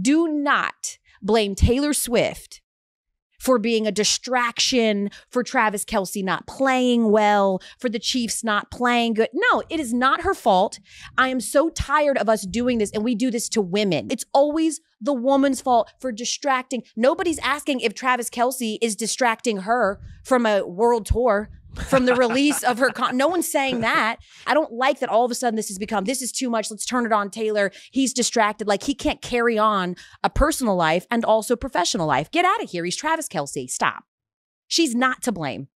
do not blame Taylor Swift for being a distraction, for Travis Kelce not playing well, for the Chiefs not playing good. No, it is not her fault. I am so tired of us doing this, and we do this to women. It's always the woman's fault for distracting. Nobody's asking if Travis Kelce is distracting her from a world tour from the release of her con- no one's saying that. I don't like that all of a sudden this has become this is too much let's turn it on taylor he's distracted like he can't carry on a personal life and also professional life. Get out of here he's travis kelce stop. She's not to blame